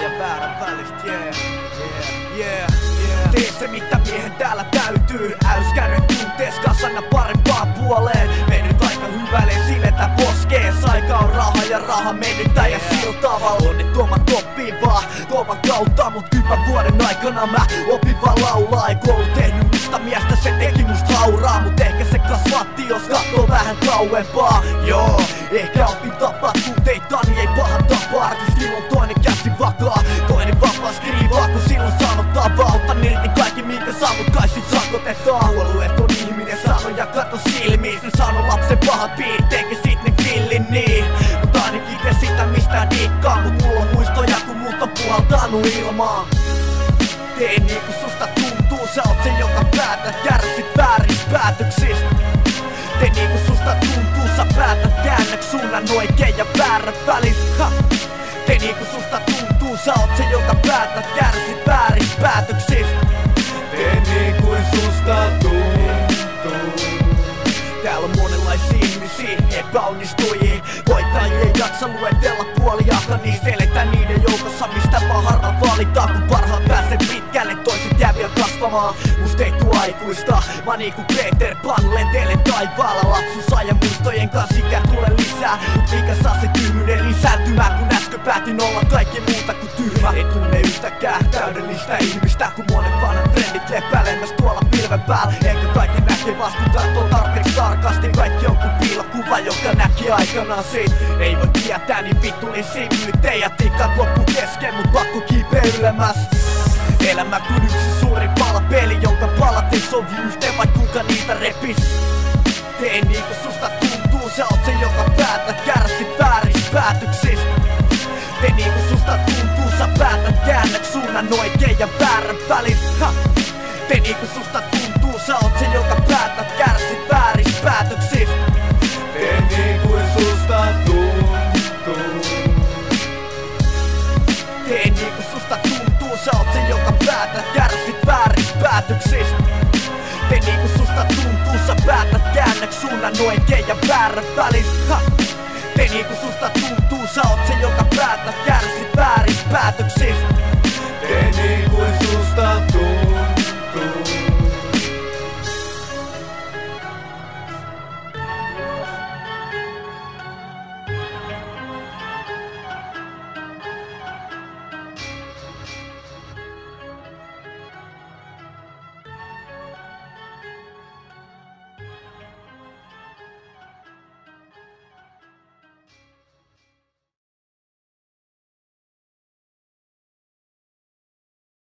välistä, yeah, yeah, yeah, yeah. Tee se mitä miehen täällä täytyy, äyskärjen tuntees kasana parempaa puoleen. Mennyt aika hyvälle siletä poskee, saika on raha ja raha mennyttä ja sillä tavalla. Onnettomat oppii vaan kovan kautta, mut kymmän vuoden aikana mä opin vaan laulaa. Ei koulu tehnyt mistä miestä, se teki musta hauraa, mut ehkä se kasvatti, jos katsoo vähän kauempaa. Joo, ehkä opin tapaa tunteitani, ei paha tapa, artistilla on puhaltanut ilmaa. Tee niinku susta tuntuu, sä oot se joka päätät, kärsit vääristä päätöksistä. Tee niinku susta tuntuu, sä päätät käännäks suunnan oikein ja väärät välis ha. Tee niinku susta tuntuu, sä oot se joka päätät, kärsit vääristä päätöksistä. Tee niin kuin susta tuntuu. Täällä on monenlaisia ihmisiä, epäonnistujia Voittajia ei jaksa luetella puoliakaan Niistä eletään niiden joukossa, Musta ei tuu aikuista, mä niinku Peter Pan Lentele taivaalla. Lapsuusajan ja muistojen kanssa ikä tulee lisää. Mut mikä saa se tyhmyyden lisääntymään Kun äsken päätin olla kaikki muuta kuin tyhmä. Ei tunne yhtäkään täydellistä ihmistä Kun monet vanhat trendit lepäilemässä tuolla pilven päällä. Ehkä kaikki näkee vasta kun katsoo tarpeeksi tarkasti. Kaikki on kuin piilokuva, joka näki aikanaan siitä Ei voi tietää niin vittu niin simyytejä ja tikkat loppu kesken Mut pakko kiipeä ylemmäs Elämä kuin yksi suuri palapeli, jonka palat ei sovi yhteen, vai kuka niitä repis Tee niinku susta tuntuu, sä oot se joka päätät, kärsit vääristä päätöksistä Tee niinku susta tuntuu, sä päätät, käännät suunnan oikein ja väärän välis ha. Tee niinku susta tuntuu, sä oot se joka päätät, kärsit vääristä päätöksistä Tee niin kuin susta tuntuu. Tee niinku susta tuntuu, sä oot se joka päätät, kärsit vääristä päätöksistä Tee niinku susta tuntuu, sä päätät, käännäks suunnan oikein ja väärän välis ha. Tee niinku susta tuntuu, sä oot se joka päätät, kärsit vääristä päätöksistä Tee niin kuin susta tuntuu.